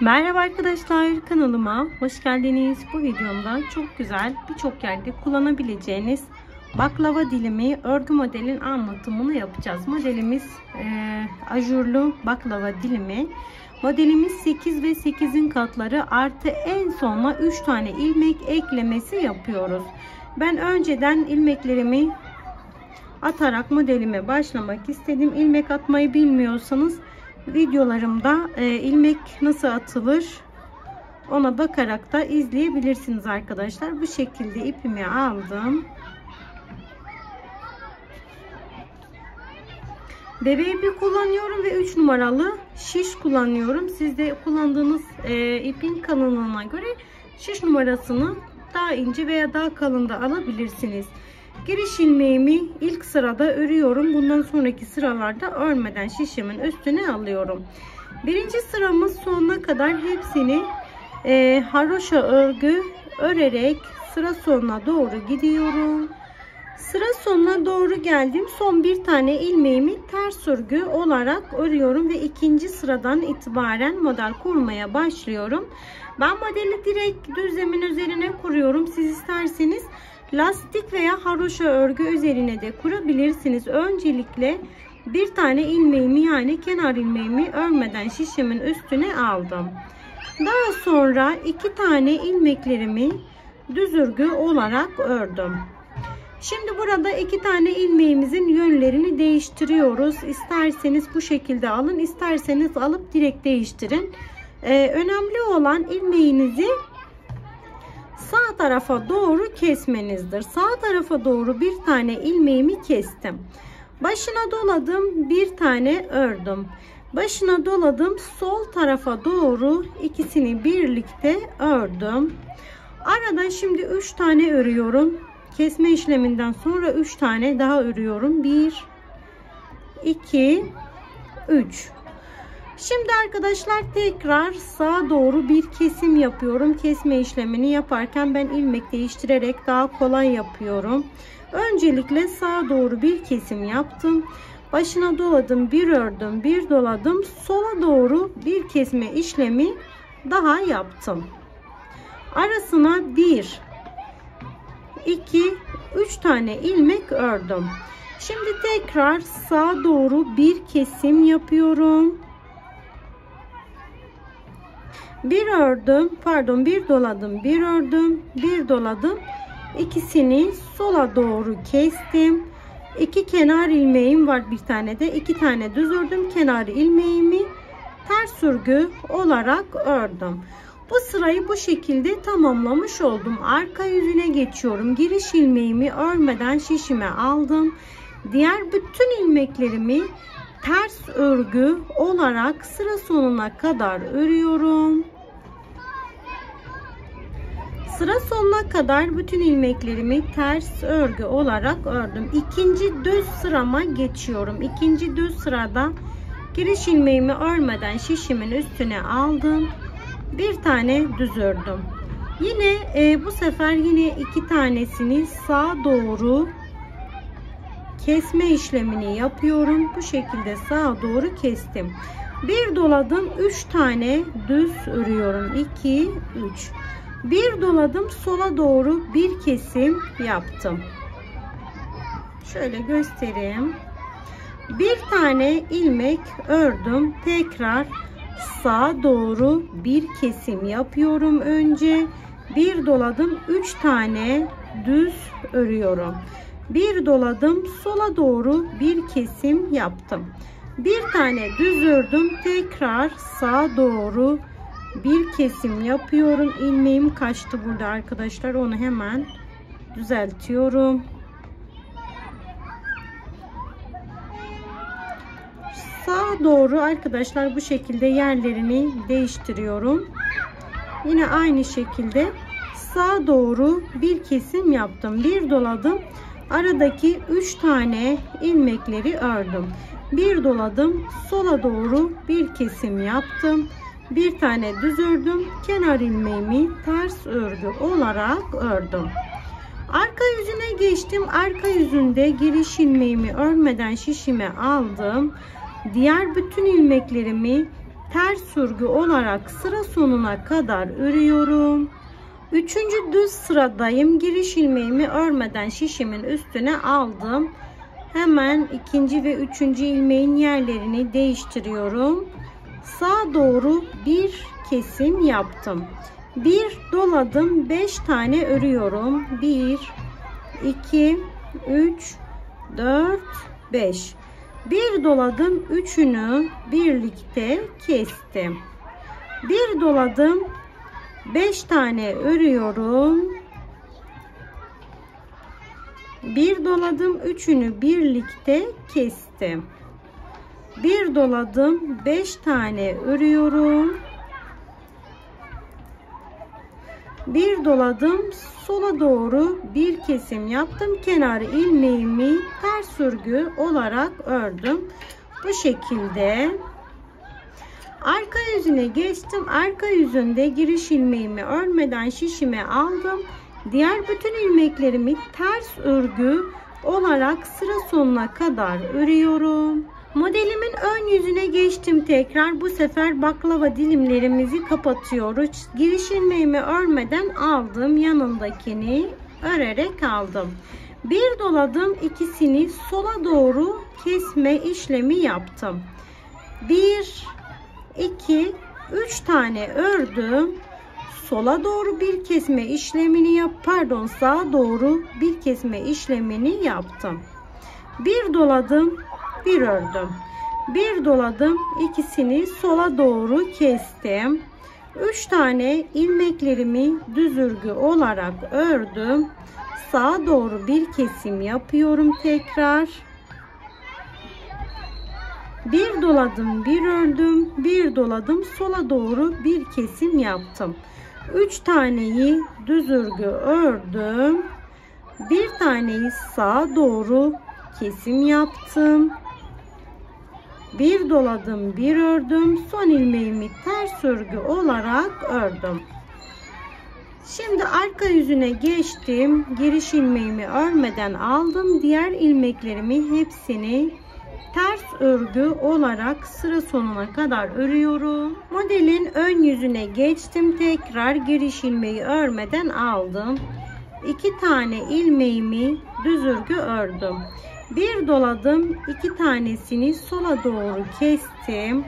Merhaba arkadaşlar kanalıma hoş geldiniz. Bu videomda çok güzel birçok yerde kullanabileceğiniz baklava dilimi örgü modelin anlatımını yapacağız. Modelimiz e, ajurlu baklava dilimi. Modelimiz 8 ve 8'in katları artı en sonuna 3 tane ilmek eklemesi yapıyoruz. Ben önceden ilmeklerimi atarak modelime başlamak istedim. İlmek atmayı bilmiyorsanız videolarımda e, ilmek nasıl atılır ona bakarak da izleyebilirsiniz arkadaşlar. Bu şekilde ipimi aldım. Bebe ipi kullanıyorum ve 3 numaralı şiş kullanıyorum. Siz de kullandığınız e, ipin kalınlığına göre şiş numarasını daha ince veya daha kalın da alabilirsiniz. Giriş ilmeğimi ilk sırada örüyorum. Bundan sonraki sıralarda örmeden şişimin üstüne alıyorum. Birinci sıramız sonuna kadar hepsini e, haroşa örgü örerek sıra sonuna doğru gidiyorum. Sıra sonuna doğru geldim. Son bir tane ilmeğimi ters örgü olarak örüyorum ve ikinci sıradan itibaren model kurmaya başlıyorum. Ben modeli direkt düzlemin üzerine kuruyorum. Siz isterseniz lastik veya haroşa örgü üzerine de kurabilirsiniz. Öncelikle bir tane ilmeğimi yani kenar ilmeğimi örmeden şişimin üstüne aldım. Daha sonra iki tane ilmeklerimi düz örgü olarak ördüm. Şimdi burada iki tane ilmeğimizin yönlerini değiştiriyoruz. İsterseniz bu şekilde alın, isterseniz alıp direkt değiştirin. Ee, önemli olan ilmeğinizi sağ tarafa doğru kesmenizdir. Sağ tarafa doğru bir tane ilmeğimi kestim. Başına doladım, bir tane ördüm. Başına doladım, sol tarafa doğru ikisini birlikte ördüm. Aradan şimdi 3 tane örüyorum. Kesme işleminden sonra 3 tane daha örüyorum. 1 2 3 Şimdi arkadaşlar tekrar sağa doğru bir kesim yapıyorum. Kesme işlemini yaparken ben ilmek değiştirerek daha kolay yapıyorum. Öncelikle sağa doğru bir kesim yaptım. Başına doladım, bir ördüm, bir doladım. Sola doğru bir kesme işlemi daha yaptım. Arasına bir, iki, üç tane ilmek ördüm. Şimdi tekrar sağa doğru bir kesim yapıyorum bir ördüm pardon bir doladım bir ördüm bir doladım. İkisini sola doğru kestim. İki kenar ilmeğim var bir tane de. İki tane düz ördüm kenar ilmeğimi ters örgü olarak ördüm. Bu sırayı bu şekilde tamamlamış oldum. Arka yüzüne geçiyorum. Giriş ilmeğimi örmeden şişime aldım. Diğer bütün ilmeklerimi ters örgü olarak sıra sonuna kadar örüyorum. Sıra sonuna kadar bütün ilmeklerimi ters örgü olarak ördüm. İkinci düz sırama geçiyorum. İkinci düz sırada giriş ilmeğimi örmeden şişimin üstüne aldım. Bir tane düz ördüm. Yine e, bu sefer yine iki tanesini sağa doğru kesme işlemini yapıyorum. Bu şekilde sağa doğru kestim. Bir doladım 3 tane düz örüyorum. 2 3 bir doladım sola doğru bir kesim yaptım. Şöyle göstereyim. Bir tane ilmek ördüm. Tekrar sağa doğru bir kesim yapıyorum önce. Bir doladım 3 tane düz örüyorum bir doladım sola doğru bir kesim yaptım. Bir tane düz ördüm tekrar sağa doğru bir kesim yapıyorum. İlmeğim kaçtı burada arkadaşlar onu hemen düzeltiyorum. Sağa doğru arkadaşlar bu şekilde yerlerini değiştiriyorum. Yine aynı şekilde sağa doğru bir kesim yaptım. Bir doladım aradaki 3 tane ilmekleri ördüm. Bir doladım sola doğru bir kesim yaptım. Bir tane düz ördüm kenar ilmeğimi ters örgü olarak ördüm. Arka yüzüne geçtim. Arka yüzünde giriş ilmeğimi örmeden şişime aldım. Diğer bütün ilmeklerimi ters örgü olarak sıra sonuna kadar örüyorum. Üçüncü düz sıradayım. Giriş ilmeğimi örmeden şişimin üstüne aldım. Hemen ikinci ve üçüncü ilmeğin yerlerini değiştiriyorum. Sağa doğru bir kesim yaptım. Bir doladım. Beş tane örüyorum. Bir, iki, üç, dört, beş. Bir doladım. Üçünü birlikte kestim. Bir doladım. Beş tane örüyorum. Bir doladım. Üçünü birlikte kestim. Bir doladım. Beş tane örüyorum. Bir doladım. Sola doğru bir kesim yaptım. Kenar ilmeğimi ters örgü olarak ördüm. Bu şekilde arka yüzüne geçtim. Arka yüzünde giriş ilmeğimi örmeden şişime aldım. Diğer bütün ilmeklerimi ters örgü olarak sıra sonuna kadar örüyorum. Modelimin ön yüzüne geçtim tekrar. Bu sefer baklava dilimlerimizi kapatıyoruz. Giriş ilmeğimi örmeden aldım. Yanındakini örerek aldım. Bir doladım. ikisini sola doğru kesme işlemi yaptım. Bir, iki, üç tane ördüm. Sola doğru bir kesme işlemini yap. Pardon sağa doğru bir kesme işlemini yaptım. Bir doladım bir ördüm. Bir doladım. ikisini sola doğru kestim. 3 tane ilmeklerimi düz örgü olarak ördüm. Sağa doğru bir kesim yapıyorum tekrar. Bir doladım, bir ördüm, bir doladım, sola doğru bir kesim yaptım. 3 taneyi düz örgü ördüm. Bir taneyi sağa doğru kesim yaptım. Bir doladım bir ördüm. Son ilmeğimi ters örgü olarak ördüm. Şimdi arka yüzüne geçtim. Giriş ilmeğimi örmeden aldım. Diğer ilmeklerimi hepsini ters örgü olarak sıra sonuna kadar örüyorum. Modelin ön yüzüne geçtim. Tekrar giriş ilmeği örmeden aldım. İki tane ilmeğimi düz örgü ördüm. Bir doladım iki tanesini sola doğru kestim.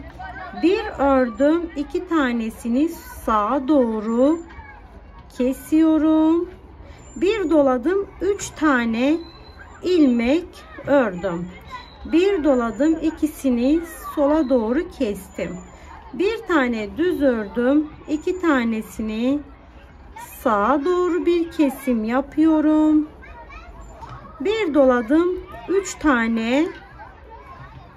Bir ördüm iki tanesini sağa doğru kesiyorum. Bir doladım üç tane ilmek ördüm bir doladım ikisini sola doğru kestim bir tane düz ördüm iki tanesini sağa doğru bir kesim yapıyorum bir doladım 3 tane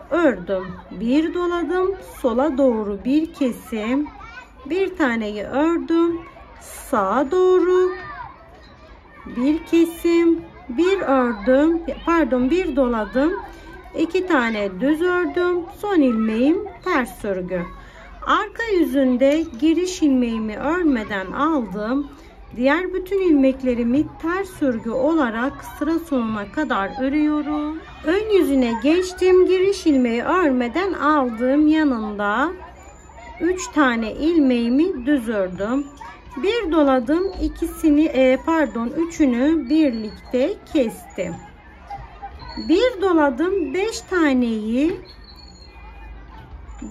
ördüm. Bir doladım. Sola doğru bir kesim. Bir taneyi ördüm. Sağa doğru bir kesim. Bir ördüm. Pardon bir doladım. İki tane düz ördüm. Son ilmeğim ters örgü. Arka yüzünde giriş ilmeğimi örmeden aldım. Diğer bütün ilmeklerimi ters örgü olarak sıra sonuna kadar örüyorum. Ön yüzüne geçtim. Giriş ilmeği örmeden aldığım yanında 3 tane ilmeğimi düz ördüm. Bir doladım. ikisini e, pardon üçünü birlikte kestim. Bir doladım. 5 taneyi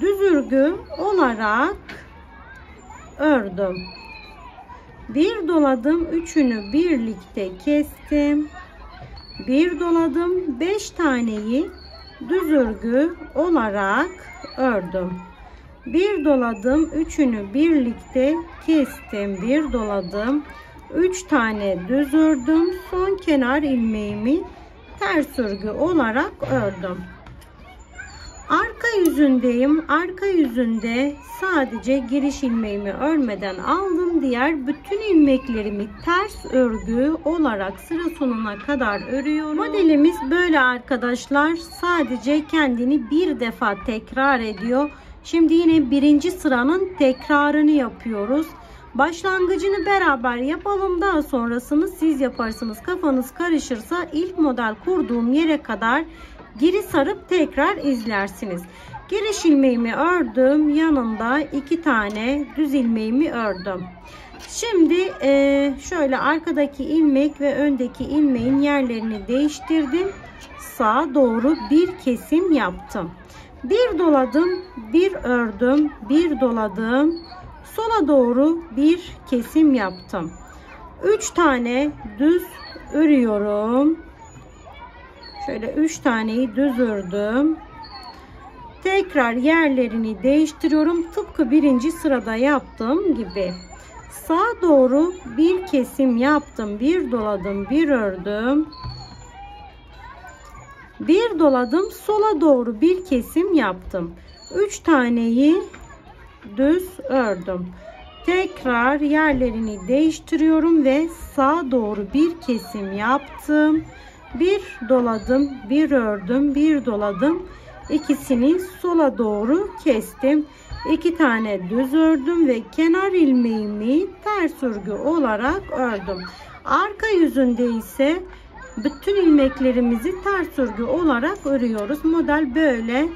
düz örgü olarak ördüm. Bir doladım üçünü birlikte kestim. Bir doladım beş taneyi düz örgü olarak ördüm. Bir doladım üçünü birlikte kestim. Bir doladım üç tane düz ördüm. Son kenar ilmeğimi ters örgü olarak ördüm. Arka yüzündeyim. Arka yüzünde sadece giriş ilmeğimi örmeden aldım. Diğer bütün ilmeklerimi ters örgü olarak sıra sonuna kadar örüyorum. Modelimiz böyle arkadaşlar. Sadece kendini bir defa tekrar ediyor. Şimdi yine birinci sıranın tekrarını yapıyoruz. Başlangıcını beraber yapalım. Daha sonrasını siz yaparsınız. Kafanız karışırsa ilk model kurduğum yere kadar geri sarıp tekrar izlersiniz. Giriş ilmeğimi ördüm. Yanında iki tane düz ilmeğimi ördüm. Şimdi e, şöyle arkadaki ilmek ve öndeki ilmeğin yerlerini değiştirdim. Sağa doğru bir kesim yaptım. Bir doladım, bir ördüm, bir doladım. Sola doğru bir kesim yaptım. 3 tane düz örüyorum. Şöyle 3 taneyi düz ördüm. Tekrar yerlerini değiştiriyorum. Tıpkı birinci sırada yaptığım gibi. Sağa doğru bir kesim yaptım. Bir doladım, bir ördüm. Bir doladım. Sola doğru bir kesim yaptım. 3 taneyi düz ördüm. Tekrar yerlerini değiştiriyorum ve sağa doğru bir kesim yaptım. Bir doladım, bir ördüm, bir doladım. İkisini sola doğru kestim. İki tane düz ördüm ve kenar ilmeğimi ters örgü olarak ördüm. Arka yüzünde ise bütün ilmeklerimizi ters örgü olarak örüyoruz. Model böyle.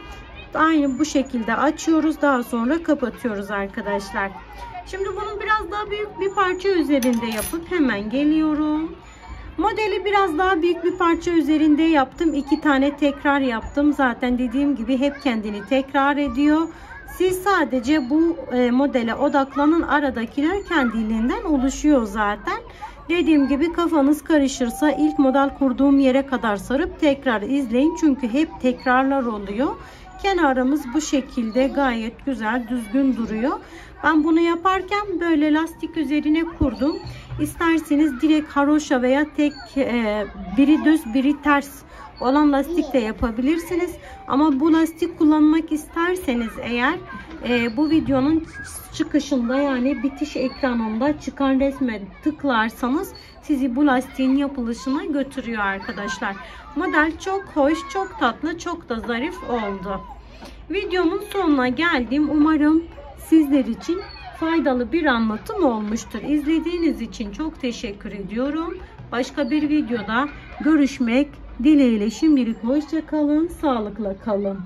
Aynı bu şekilde açıyoruz. Daha sonra kapatıyoruz arkadaşlar. Şimdi bunu biraz daha büyük bir parça üzerinde yapıp hemen geliyorum. Modeli biraz daha büyük bir parça üzerinde yaptım. İki tane tekrar yaptım. Zaten dediğim gibi hep kendini tekrar ediyor. Siz sadece bu e, modele odaklanın. Aradakiler kendiliğinden oluşuyor zaten. Dediğim gibi kafanız karışırsa ilk model kurduğum yere kadar sarıp tekrar izleyin. Çünkü hep tekrarlar oluyor. Kenarımız bu şekilde gayet güzel düzgün duruyor. Ben bunu yaparken böyle lastik üzerine kurdum. İsterseniz direkt haroşa veya tek e, biri düz biri ters olan lastik de yapabilirsiniz. Ama bu lastik kullanmak isterseniz eğer e, bu videonun çıkışında yani bitiş ekranında çıkan resme tıklarsanız sizi bu lastiğin yapılışına götürüyor arkadaşlar. Model çok hoş, çok tatlı, çok da zarif oldu. Videomun sonuna geldim. Umarım sizler için faydalı bir anlatım olmuştur. İzlediğiniz için çok teşekkür ediyorum. Başka bir videoda görüşmek dileğiyle şimdilik hoşça kalın, sağlıkla kalın.